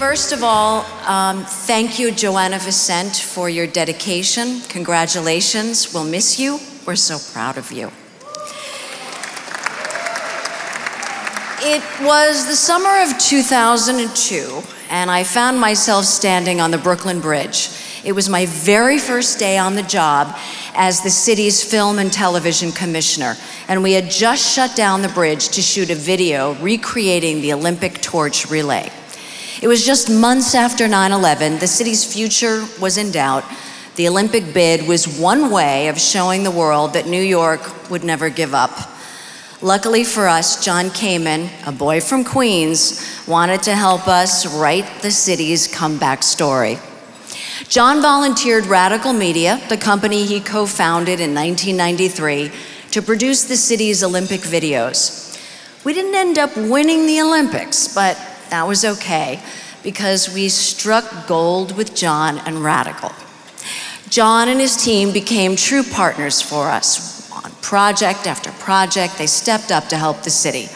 First of all, um, thank you, Joana Vicente, for your dedication. Congratulations. We'll miss you. We're so proud of you. It was the summer of 2002, and I found myself standing on the Brooklyn Bridge. It was my very first day on the job as the city's film and television commissioner, and we had just shut down the bridge to shoot a video recreating the Olympic torch relay. It was just months after 9 11, the city's future was in doubt. The Olympic bid was one way of showing the world that New York would never give up. Luckily for us, Jon Kamen, a boy from Queens, wanted to help us write the city's comeback story. Jon volunteered Radical Media, the company he co founded in 1993, to produce the city's Olympic videos. We didn't end up winning the Olympics, but that was okay because we struck gold with Jon and Radical. Jon and his team became true partners for us. On project after project, they stepped up to help the city.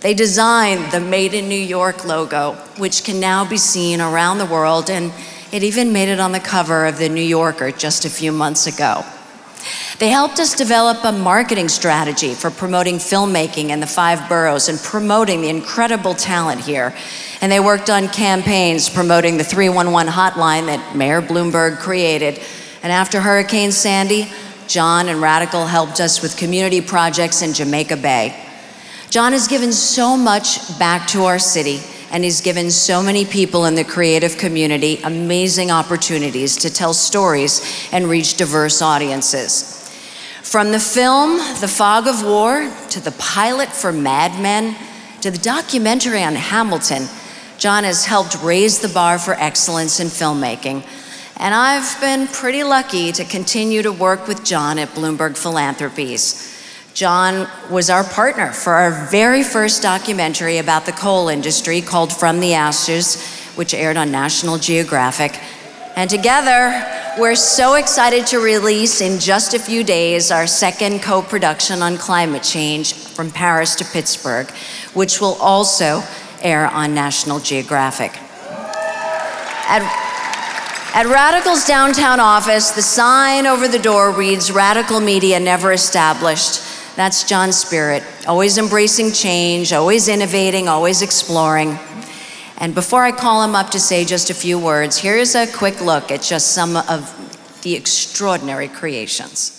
They designed the Made in New York logo, which can now be seen around the world, and it even made it on the cover of The New Yorker just a few months ago. They helped us develop a marketing strategy for promoting filmmaking in the five boroughs and promoting the incredible talent here. And they worked on campaigns promoting the 311 hotline that Mayor Bloomberg created. And after Hurricane Sandy, Jon and Radical helped us with community projects in Jamaica Bay. Jon has given so much back to our city, and he's given so many people in the creative community amazing opportunities to tell stories and reach diverse audiences. From the film The Fog of War to the pilot for Mad Men to the documentary on Hamilton, Jon has helped raise the bar for excellence in filmmaking. And I've been pretty lucky to continue to work with Jon at Bloomberg Philanthropies. Jon was our partner for our very first documentary about the coal industry called From the Ashes, which aired on National Geographic. And together, we're so excited to release in just a few days our second co production on climate change from Paris to Pittsburgh, which will also air on National Geographic. At, at Radical's downtown office, the sign over the door reads Radical Media Never Established. That's Jon's spirit, always embracing change, always innovating, always exploring. And before I call him up to say just a few words, here's a quick look at just some of the extraordinary creations.